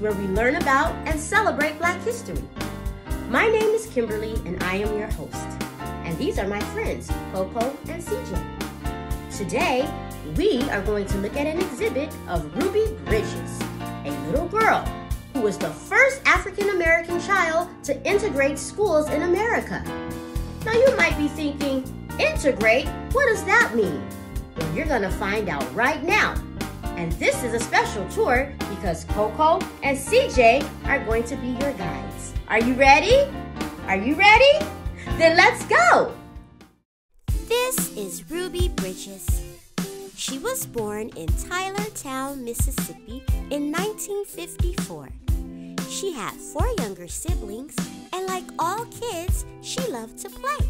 where we learn about and celebrate Black history. My name is Kymberly and I am your host. And these are my friends, Coco and CJ. Today, we are going to look at an exhibit of Ruby Bridges, a little girl who was the first African American child to integrate schools in America. Now you might be thinking, integrate? What does that mean? Well, you're gonna find out right now. And this is a special tour because Coco and CJ are going to be your guides. Are you ready? Are you ready? Then let's go! This is Ruby Bridges. She was born in Tylertown, Mississippi in 1954. She had four younger siblings, and like all kids, she loved to play.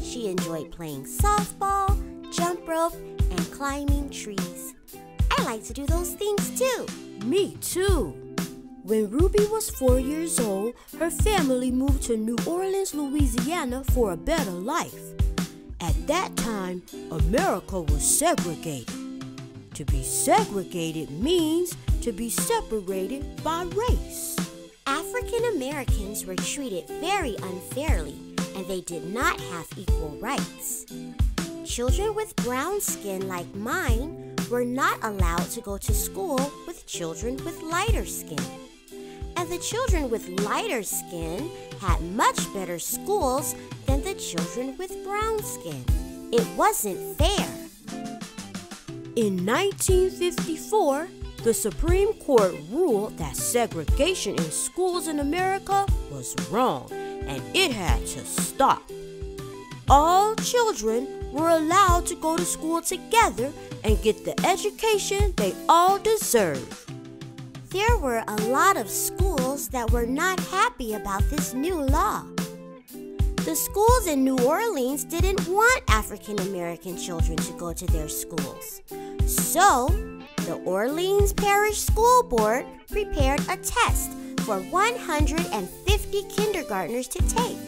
She enjoyed playing softball, jump rope, and climbing trees. Like to do those things too. Me too. When Ruby was four years old, her family moved to New Orleans, Louisiana for a better life. At that time, America was segregated. To be segregated means to be separated by race. African Americans were treated very unfairly and they did not have equal rights. Children with brown skin like mine were not allowed to go to school with children with lighter skin. And the children with lighter skin had much better schools than the children with brown skin. It wasn't fair. In 1954, the Supreme Court ruled that segregation in schools in America was wrong and it had to stop. All children were allowed to go to school together and get the education they all deserve. There were a lot of schools that were not happy about this new law. The schools in New Orleans didn't want African American children to go to their schools. So, the Orleans Parish School Board prepared a test for 150 kindergartners to take.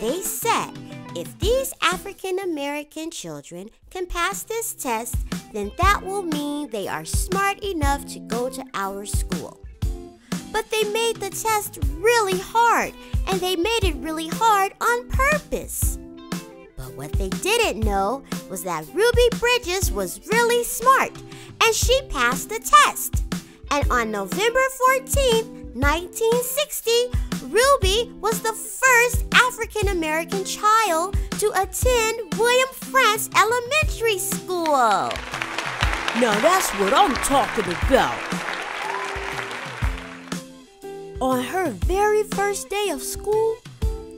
They said if these African American children can pass this test, then that will mean they are smart enough to go to our school. But they made the test really hard, and they made it really hard on purpose. But what they didn't know was that Ruby Bridges was really smart, and she passed the test. And on November 14, 1960, Ruby was the first African American child to attend William Frantz Elementary School. Now that's what I'm talking about. On her very first day of school,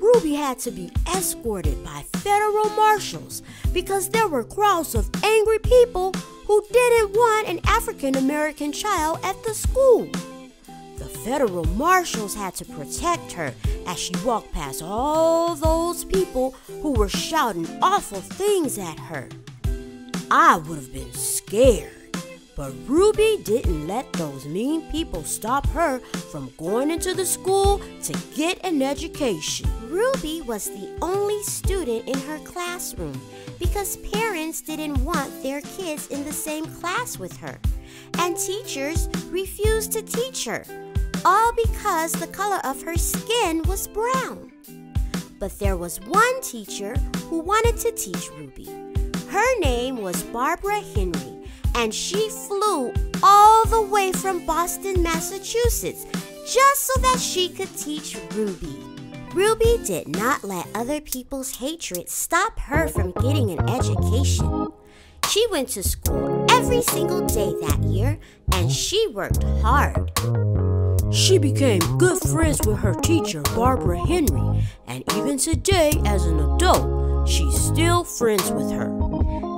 Ruby had to be escorted by federal marshals because there were crowds of angry people who didn't want an African American child at the school. Federal marshals had to protect her as she walked past all those people who were shouting awful things at her. I would have been scared. But Ruby didn't let those mean people stop her from going into the school to get an education. Ruby was the only student in her classroom because parents didn't want their kids in the same class with her. And teachers refused to teach her, all because the color of her skin was brown. But there was one teacher who wanted to teach Ruby. Her name was Barbara Henry and she flew all the way from Boston, Massachusetts, just so that she could teach Ruby. Ruby did not let other people's hatred stop her from getting an education. She went to school every single day that year and she worked hard. She became good friends with her teacher, Barbara Henry, and even today, as an adult, she's still friends with her.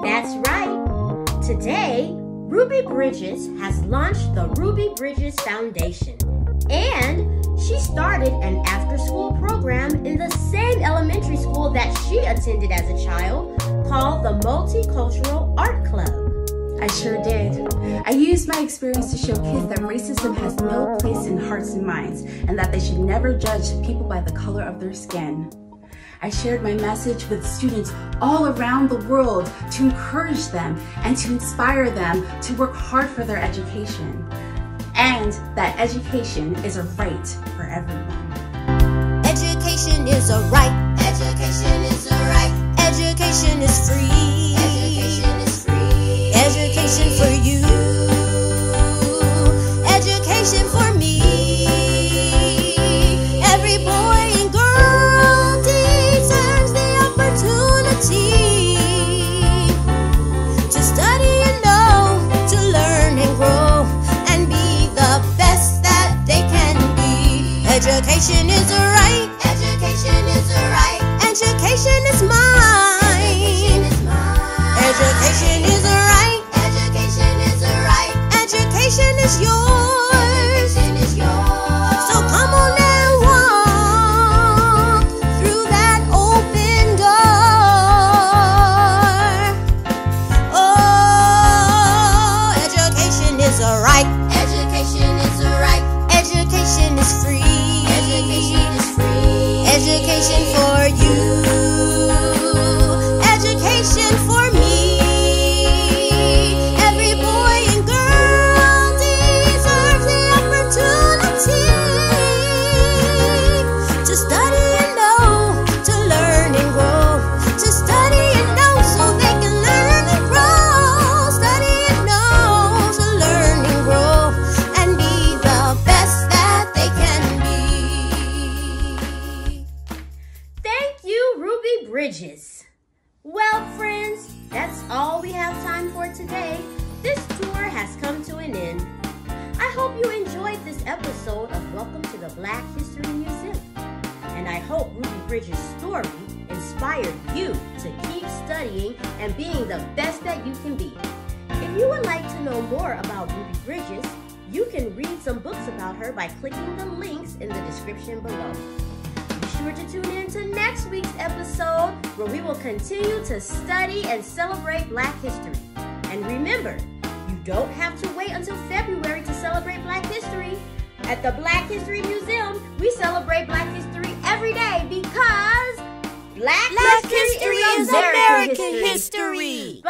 That's right. Today, Ruby Bridges has launched the Ruby Bridges Foundation, and she started an after school program in the same elementary school that she attended as a child called the Multicultural Art Club. I sure did. I used my experience to show kids that racism has no place in hearts and minds and that they should never judge people by the color of their skin. I shared my message with students all around the world to encourage them and to inspire them to work hard for their education. and that education is a right for everyone. Education is a right. Education is a right. Education is free. Education is. Education for you. Education for me. Every boy and girl deserves the opportunity to study and know, to learn and grow, and be the best that they can be. Education is a right. Education is a right. Education is mine. Education is a right. Is yours. Bridges. Well, friends, that's all we have time for today. This tour has come to an end. I hope you enjoyed this episode of Welcome to the Black History Museum. And I hope Ruby Bridges' story inspired you to keep studying and being the best that you can be. If you would like to know more about Ruby Bridges, you can read some books about her by clicking the links in the description below. Be sure to tune in to where we will continue to study and celebrate Black history. And remember, you don't have to wait until February to celebrate Black history. At the Black History Museum, we celebrate Black history every day because Black, Black history is American history.